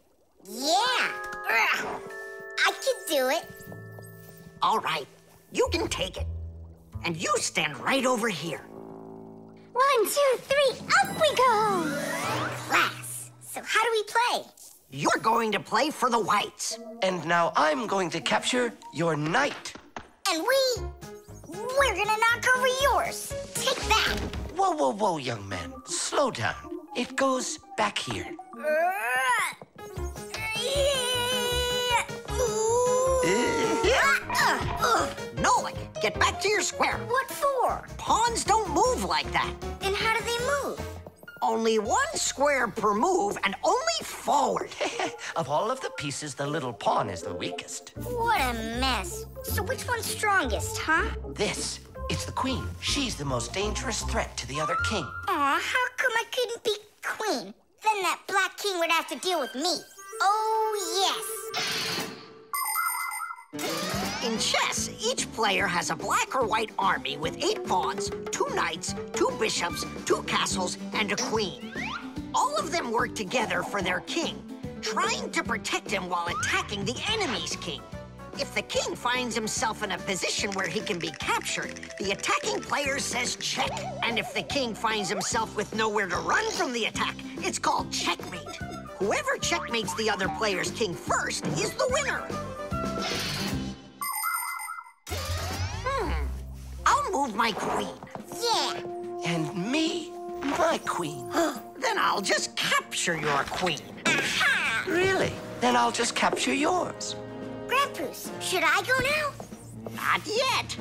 Yeah. Ugh. I could do it. All right, you can take it. And you stand right over here. One, two, three, up we go! Class. So how do we play? You're going to play for the whites. And now I'm going to capture your knight. And we... We're gonna knock over yours. Take that. Whoa, whoa, whoa, young man. Slow down. It goes back here. Uh, uh, uh, Nolik, get back to your square. What for? Pawns don't move like that. And how do they move? Only one square per move and only forward. of all of the pieces, the little pawn is the weakest. What a mess. So which one's strongest, huh? This. It's the queen. She's the most dangerous threat to the other king. Aw, how come I couldn't be queen? Then that black king would have to deal with me. Oh, yes. In chess, each player has a black or white army with eight pawns, two knights, two bishops, two castles, and a queen. All of them work together for their king, trying to protect him while attacking the enemy's king. If the king finds himself in a position where he can be captured, the attacking player says check. And if the king finds himself with nowhere to run from the attack, it's called checkmate. Whoever checkmates the other player's king first is the winner. Move my queen. Yeah. And me, my queen. then I'll just capture your queen. Really? Then I'll just capture yours. Grandpus, should I go now? Not yet.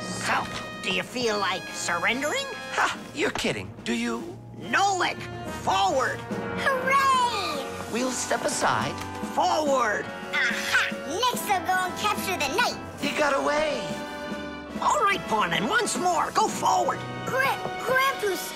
So, do you feel like surrendering? Ha! You're kidding. Do you? Nolik, forward. Hooray! We'll step aside. Forward. Aha! Next I'll go and capture the knight. He got away. All right, Pawn, and once more, go forward. Gra Grandpus,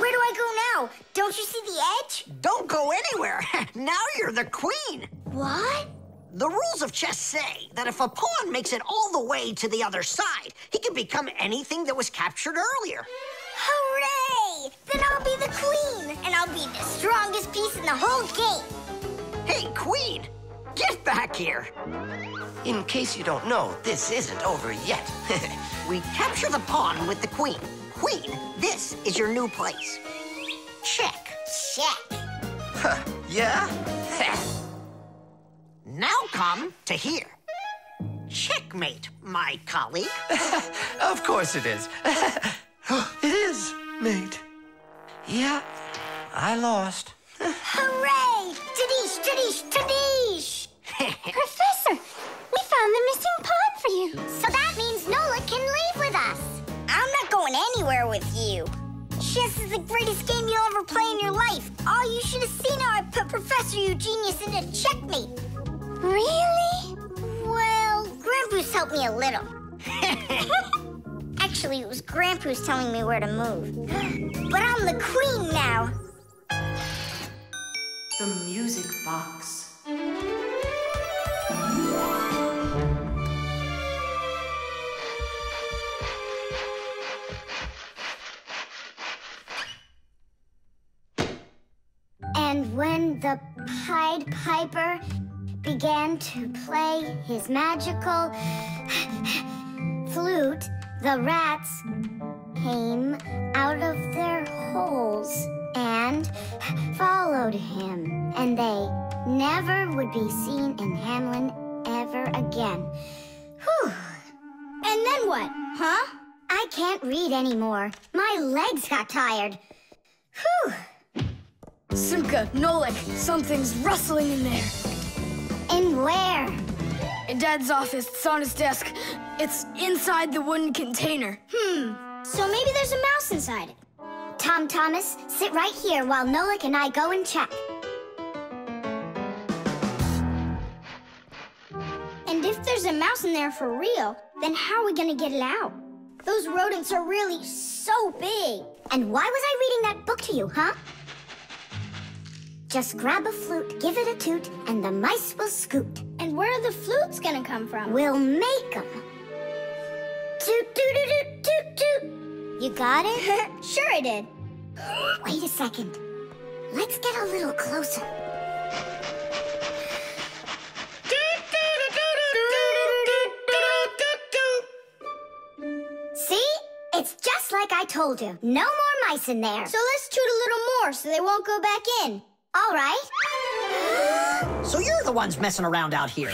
where do I go now? Don't you see the edge? Don't go anywhere. now you're the queen. What? The rules of chess say that if a pawn makes it all the way to the other side, he can become anything that was captured earlier. Hooray! Then I'll be the queen, and I'll be the strongest piece in the whole game. Hey, queen, get back here. In case you don't know, this isn't over yet. we capture the pawn with the queen. Queen, this is your new place. Check. Check. Huh, yeah? now come to here. Checkmate, my colleague. of course it is. it is, mate. Yeah, I lost. Hooray! Tadish, Tadish, Tadish! Professor, we found the missing pawn for you. So that means Nolik can leave with us. I'm not going anywhere with you. Chess is the greatest game you'll ever play in your life. Oh, you should have seen how I put Professor Eugenius into checkmate. Really? Well, Grandpus helped me a little. Actually, it was Grandpus telling me where to move. But I'm the queen now. The music box. The Pied Piper began to play his magical flute, the rats came out of their holes and followed him. And they never would be seen in Hamelin ever again. Whew. And then what, huh? I can't read anymore. My legs got tired. Whew. Simka, Nolik, something's rustling in there. In where? In Dad's office. It's on his desk. It's inside the wooden container. Hmm. So maybe there's a mouse inside it. Tom Thomas, sit right here while Nolik and I go and check. And if there's a mouse in there for real, then how are we gonna get it out? Those rodents are really so big. And why was I reading that book to you, huh? Just grab a flute, give it a toot, and the mice will scoot. And where are the flutes gonna come from? We'll make them. Toot, toot, toot, toot, toot. You got it? sure I did. Wait a second. Let's get a little closer. See? It's just like I told you. No more mice in there. So let's toot a little more so they won't go back in. All right. So you're the ones messing around out here.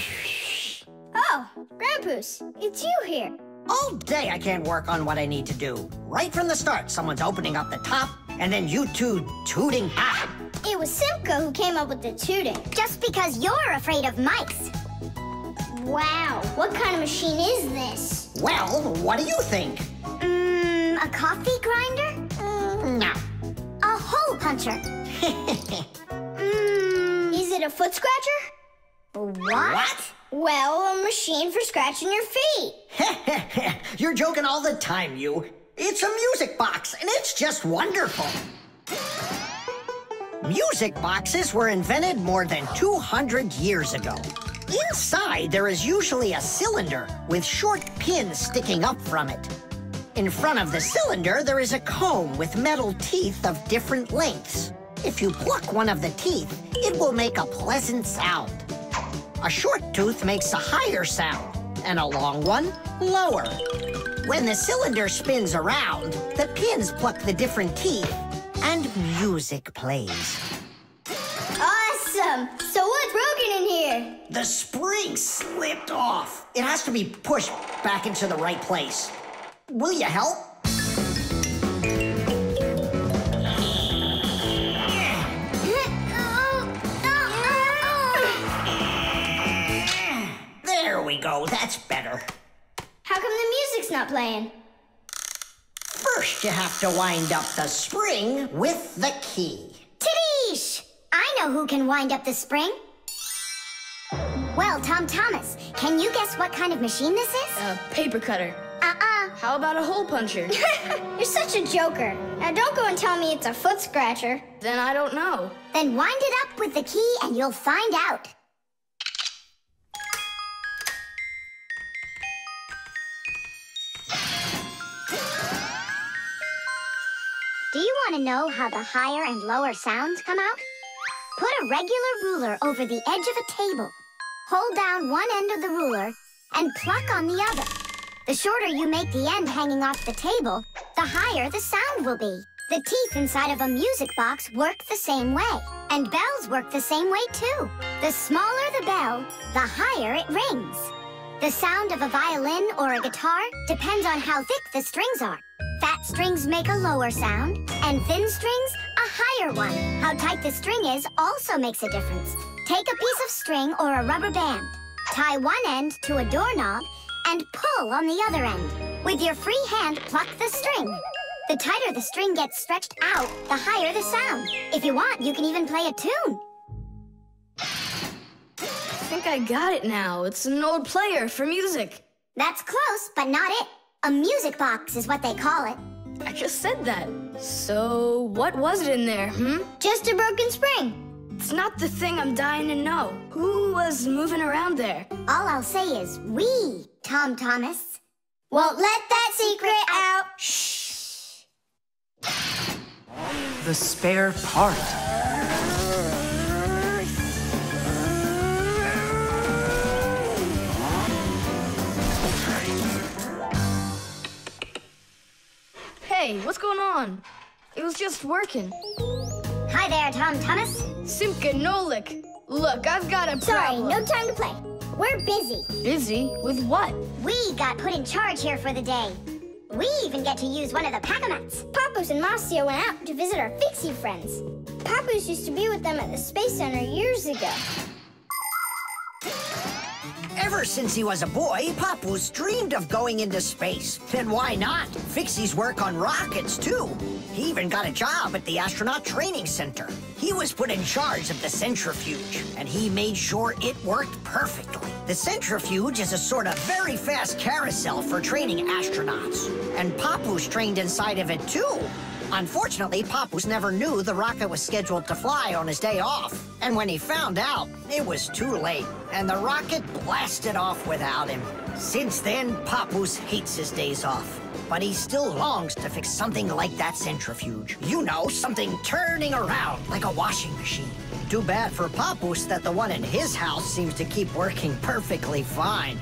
Oh, Grandpus, it's you here. All day I can't work on what I need to do. Right from the start, someone's opening up the top, and then you two tooting ah! It was Simka who came up with the tooting. Just because you're afraid of mice. Wow, what kind of machine is this? Well, what do you think? Mmm, a coffee grinder? Mm, no. A hole puncher? A foot scratcher? What? What? Well, a machine for scratching your feet. You're joking all the time, you. It's a music box, and it's just wonderful. Music boxes were invented more than 200 years ago. Inside, there is usually a cylinder with short pins sticking up from it. In front of the cylinder, there is a comb with metal teeth of different lengths. If you pluck one of the teeth, it will make a pleasant sound. A short tooth makes a higher sound, and a long one, lower. When the cylinder spins around, the pins pluck the different teeth, and music plays. Awesome! So what's broken in here? The spring slipped off. It has to be pushed back into the right place. will you help? We go, that's better. How come the music's not playing? First, you have to wind up the spring with the key. Tidish! I know who can wind up the spring. Well, Tom Thomas, can you guess what kind of machine this is? A paper cutter. Uh-uh. How about a hole puncher? You're such a joker. Now don't go and tell me it's a foot scratcher. then I don't know. Then wind it up with the key and you'll find out. Know how the higher and lower sounds come out? Put a regular ruler over the edge of a table. Hold down one end of the ruler and pluck on the other. The shorter you make the end hanging off the table, the higher the sound will be. The teeth inside of a music box work the same way, and bells work the same way too. The smaller the bell, the higher it rings. The sound of a violin or a guitar depends on how thick the strings are. Fat strings make a lower sound, and thin strings a higher one. How tight the string is also makes a difference. Take a piece of string or a rubber band. Tie one end to a doorknob and pull on the other end. With your free hand, pluck the string. The tighter the string gets stretched out, the higher the sound. If you want, you can even play a tune. I think I got it now. It's an old player for music. That's close, but not it. A music box is what they call it. I just said that. So, what was it in there, hmm? Just a broken spring. It's not the thing I'm dying to know. Who was moving around there? All I'll say is we, Tom Thomas, won't let that secret out. Shh. The spare part. Hey, what's going on? It was just working. Hi there, Tom Thomas. Simka Nolik. Look, I've got a Sorry, problem. no time to play. We're busy. Busy? With what? We got put in charge here for the day. We even get to use one of the Pacamats. Papus and Marcia went out to visit our Fixie friends. Papus used to be with them at the Space Center years ago. Ever since he was a boy, Papus dreamed of going into space. And why not? Fixies work on rockets, too. He even got a job at the Astronaut Training Center. He was put in charge of the centrifuge, and he made sure it worked perfectly. The centrifuge is a sort of very fast carousel for training astronauts. And Papus trained inside of it, too. Unfortunately, Papus never knew the rocket was scheduled to fly on his day off. And when he found out, it was too late, and the rocket blasted off without him. Since then, Papus hates his days off. But he still longs to fix something like that centrifuge. You know, something turning around like a washing machine. Too bad for Papus that the one in his house seems to keep working perfectly fine.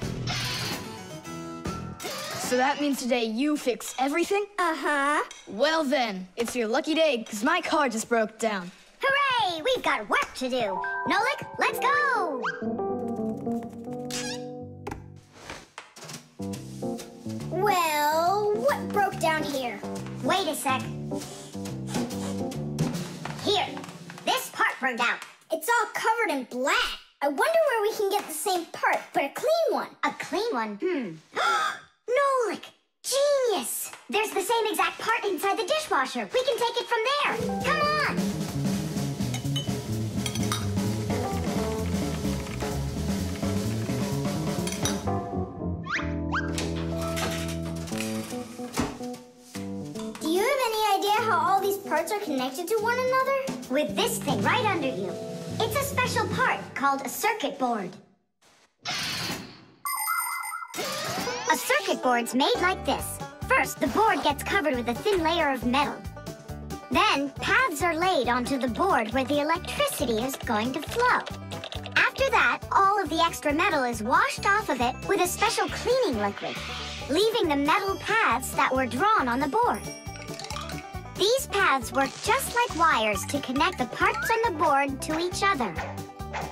So that means today you fix everything? Uh-huh. Well then, it's your lucky day, because my car just broke down. Hooray! We've got work to do. Nolik, let's go! Well, what broke down here? Wait a sec. Here, this part burned out. It's all covered in black. I wonder where we can get the same part, but a clean one. A clean one? Hmm. Nolik! Genius! There's the same exact part inside the dishwasher. We can take it from there. Come on! Do you have any idea how all these parts are connected to one another? With this thing right under you. It's a special part called a circuit board. A circuit board's made like this. First, the board gets covered with a thin layer of metal. Then, paths are laid onto the board where the electricity is going to flow. After that, all of the extra metal is washed off of it with a special cleaning liquid, leaving the metal paths that were drawn on the board. These paths work just like wires to connect the parts on the board to each other.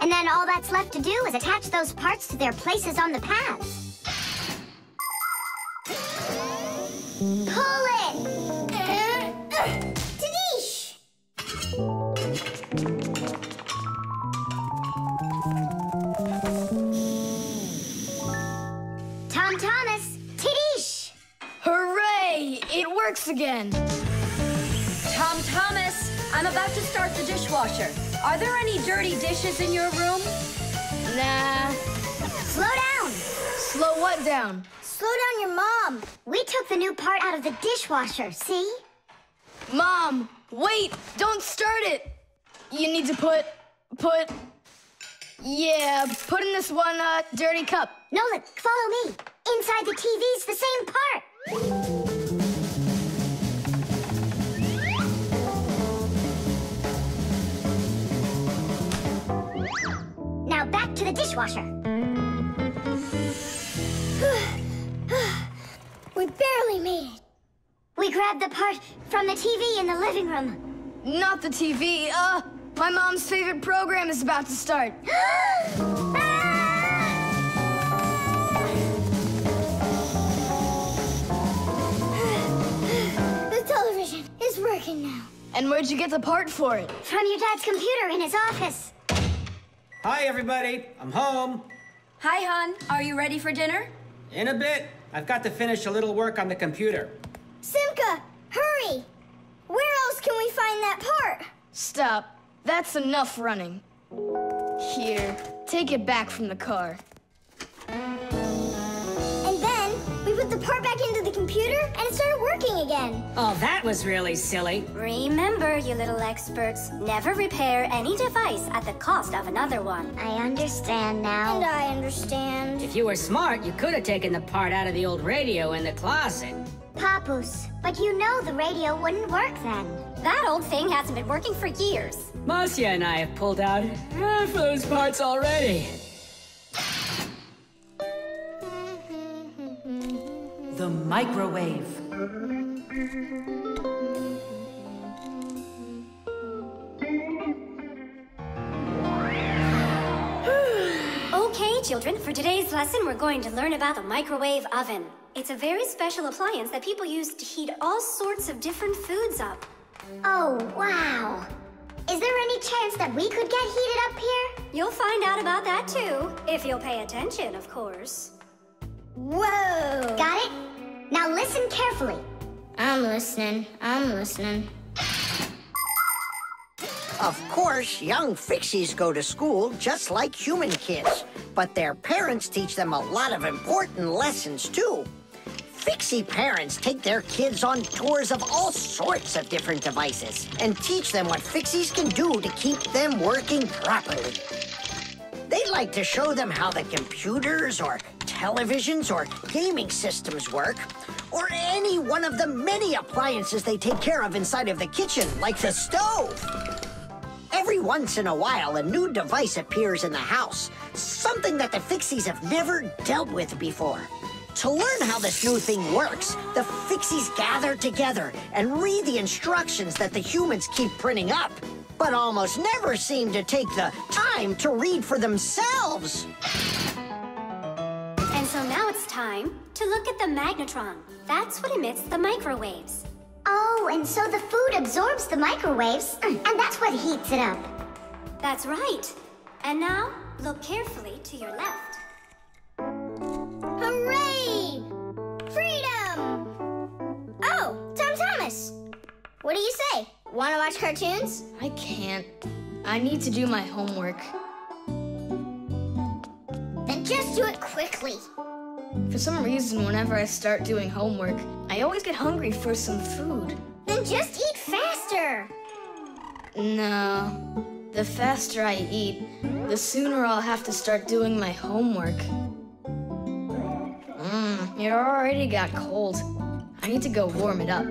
And then all that's left to do is attach those parts to their places on the paths. Pull it! Tadish! Tom Thomas, Tadish! Hooray! It works again. Tom Thomas, I'm about to start the dishwasher. Are there any dirty dishes in your room? Nah. Slow down! Slow what down? Your mom. We took the new part out of the dishwasher, see? Mom, wait! Don't start it! You need to put. put. Yeah, put in this one uh, dirty cup. Nolik, follow me. Inside the TV's the same part. Now back to the dishwasher. we barely made it. We grabbed the part from the TV in the living room. Not the TV. Uh, my mom's favorite program is about to start. the television is working now. And where'd you get the part for it? From your dad's computer in his office. Hi, everybody. I'm home. Hi, hon. Are you ready for dinner? In a bit. I've got to finish a little work on the computer. Simka, hurry! Where else can we find that part? Stop. That's enough running. Here, take it back from the car. And then we put the part back into the computer and it started working again. Oh, that was really silly. Remember, you little experts, never repair any device at the cost of another one. I understand now. And I understand. If you were smart, you could have taken the part out of the old radio in the closet. Papus, but you know the radio wouldn't work then. That old thing hasn't been working for years. Marcia and I have pulled out half those parts already. Microwave. Okay, children, for today's lesson, we're going to learn about the microwave oven. It's a very special appliance that people use to heat all sorts of different foods up. Oh, wow. Is there any chance that we could get heated up here? You'll find out about that too, if you'll pay attention, of course. Whoa! Got it? Now listen carefully. I'm listening. I'm listening. Of course, young fixies go to school just like human kids, but their parents teach them a lot of important lessons too. Fixie parents take their kids on tours of all sorts of different devices and teach them what fixies can do to keep them working properly. They like to show them how the computers or televisions or gaming systems work, or any one of the many appliances they take care of inside of the kitchen, like the stove. Every once in a while, a new device appears in the house, something that the Fixies have never dealt with before. To learn how this new thing works, the Fixies gather together and read the instructions that the humans keep printing up, but almost never seem to take the time to read for themselves. And so now it's time to look at the magnetron. That's what emits the microwaves. Oh, and so the food absorbs the microwaves, and that's what heats it up. That's right. And now, look carefully to your left. Hooray! Freedom! Oh, Tom Thomas. What do you say? Want to watch cartoons? I can't. I need to do my homework. Then just do it quickly. For some reason, whenever I start doing homework, I always get hungry for some food. Then just eat faster. No. The faster I eat, the sooner I'll have to start doing my homework. Mmm, it already got cold. I need to go warm it up.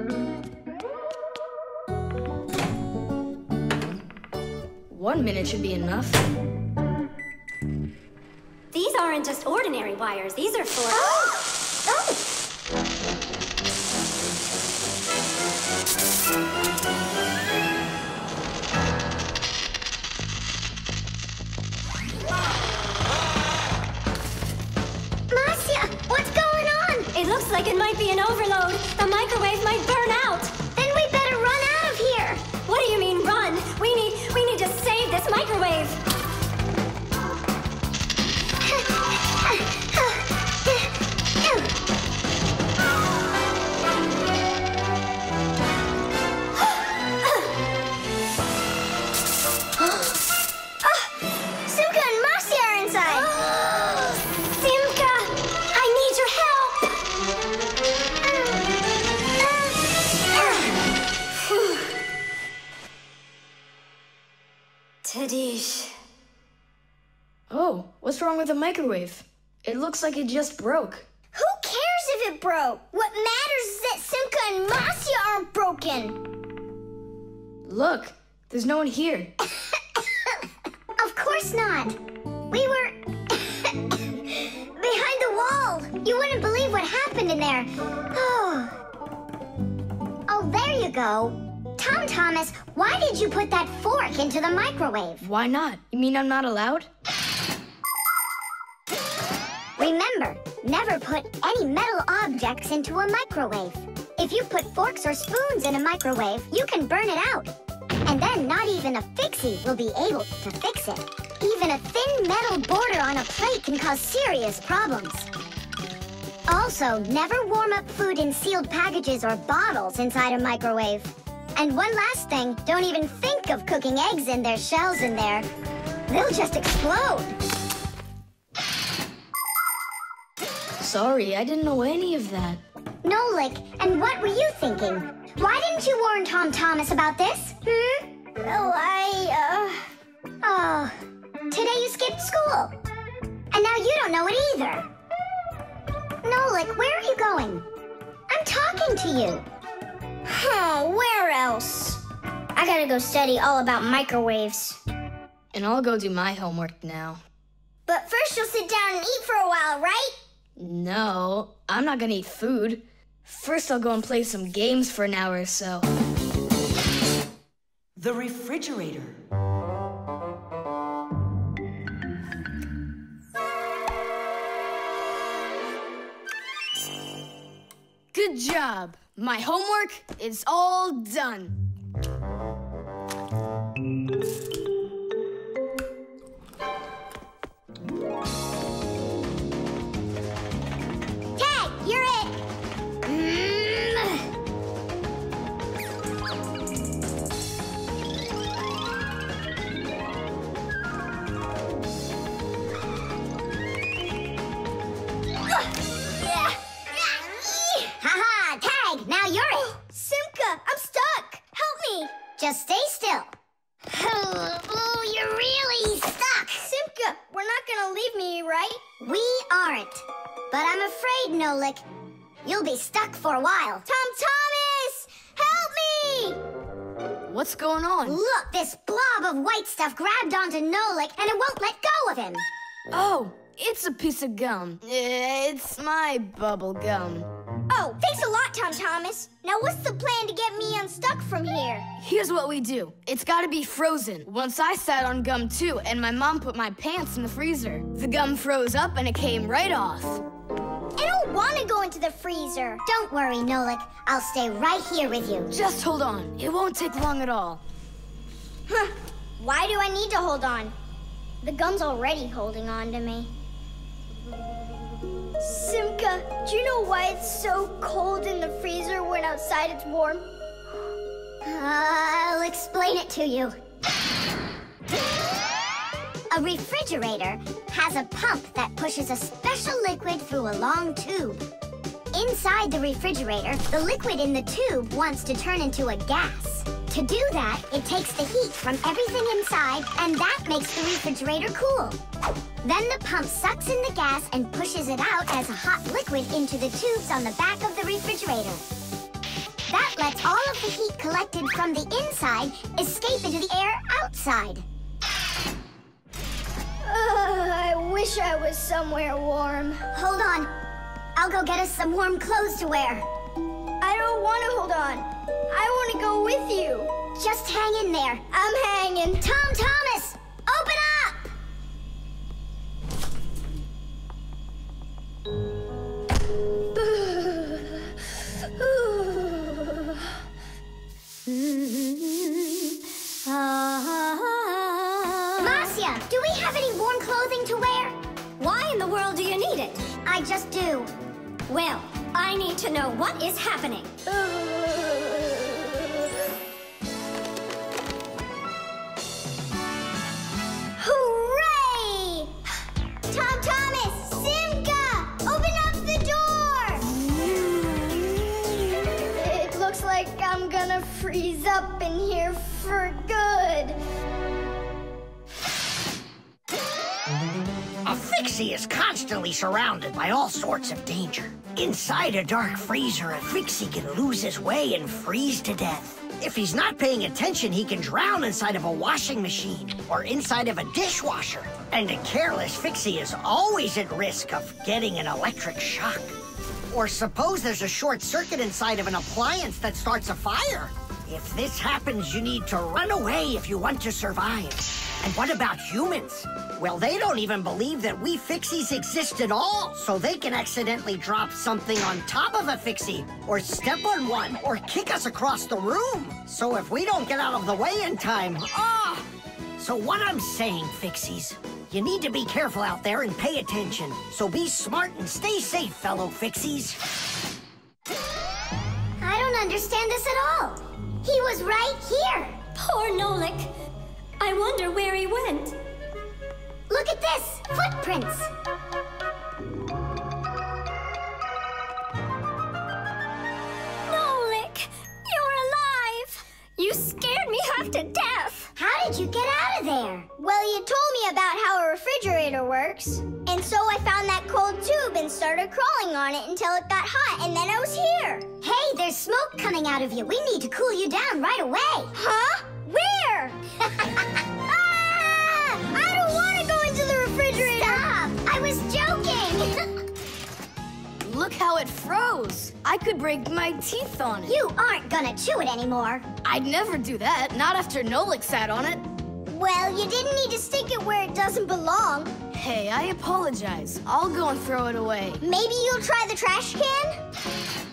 One minute should be enough. These aren't just ordinary wires, these are for. Masya, what's going on? It looks like it might be an overload. The Tadish. With the microwave? It looks like it just broke. Who cares if it broke? What matters is that Simka and Masya aren't broken. Look, there's no one here. Of course not. We were behind the wall. You wouldn't believe what happened in there. Oh. Oh, there you go. Tom Thomas, why did you put that fork into the microwave? Why not? You mean I'm not allowed? Remember, never put any metal objects into a microwave. If you put forks or spoons in a microwave, you can burn it out. And then not even a fixie will be able to fix it. Even a thin metal border on a plate can cause serious problems. Also, never warm up food in sealed packages or bottles inside a microwave. And one last thing, don't even think of cooking eggs in their shells in there. They'll just explode. Sorry, I didn't know any of that. Nolik, and what were you thinking? Why didn't you warn Tom Thomas about this? Hmm? Oh, I, uh... Oh, today you skipped school. And now you don't know it either. Nolik, where are you going? I'm talking to you. Huh, where else? I gotta go study all about microwaves. And I'll go do my homework now. But first you'll sit down and eat for a while, right? No, I'm not gonna eat food. First, I'll go and play some games for an hour or so. The refrigerator. Good job. My homework is all done. Just stay still. Oh, you're really stuck. Simka, we're not gonna leave me, right? We aren't. But I'm afraid, Nolik, you'll be stuck for a while. Tom Thomas, help me! What's going on? Look, this blob of white stuff grabbed onto Nolik and it won't let go of him. Oh, it's a piece of gum. Eh, it's my bubble gum. Oh, Tom Thomas. Now what's the plan to get me unstuck from here? Here's what we do. It's gotta be frozen. Once I sat on gum too, and my mom put my pants in the freezer. The gum froze up and it came right off. I don't want to go into the freezer. Don't worry, Nolik. I'll stay right here with you. Just hold on. It won't take long at all. Huh. Why do I need to hold on? The gum's already holding on to me. Simka, do you know why it's so cold in the freezer when outside it's warm? Uh, I'll explain it to you. A refrigerator has a pump that pushes a special liquid through a long tube. Inside the refrigerator, the liquid in the tube wants to turn into a gas. To do that, it takes the heat from everything inside, and that makes the refrigerator cool. Then the pump sucks in the gas and pushes it out as a hot liquid into the tubes on the back of the refrigerator. That lets all of the heat collected from the inside escape into the air outside. Ugh, I wish I was somewhere warm. Hold on. I'll go get us some warm clothes to wear. I don't want to hold on. I want to go with you. Just hang in there. I'm hanging. Tom Thomas, open up! Masya, do we have any warm clothing to wear? Why in the world do you need it? I just do. Well, I need to know what is happening. Hooray! Tom Thomas, Simka, open up the door! It looks like I'm gonna freeze up in here for good. A fixie is constantly surrounded by all sorts of danger. Inside a dark freezer, a fixie can lose his way and freeze to death. If he's not paying attention, he can drown inside of a washing machine or inside of a dishwasher. And a careless fixie is always at risk of getting an electric shock. Or suppose there's a short circuit inside of an appliance that starts a fire. If this happens, you need to run away if you want to survive. And what about humans? Well, they don't even believe that we fixies exist at all, so they can accidentally drop something on top of a fixie, or step on one, or kick us across the room. So if we don't get out of the way in time, ah! So what I'm saying, fixies, you need to be careful out there and pay attention. So be smart and stay safe, fellow fixies. I don't understand this at all. He was right here. Poor Nolik. I wonder where he went. Look at this! Footprints! Nolik! You're alive! You scared me half to death! How did you get out of there? Well, you told me about how a refrigerator works. And so I found that cold tube and started crawling on it until it got hot, and then I was here. Hey, there's smoke coming out of you. We need to cool you down right away. Huh? Where? ah! I don't want to go into the refrigerator. Stop! I was joking. Look how it froze. I could break my teeth on it. you aren't gonna chew it anymore. I'd never do that, not after Nolik sat on it. Well, you didn't need to stick it where it doesn't belong. Hey, I apologize. I'll go and throw it away. Maybe you'll try the trash can?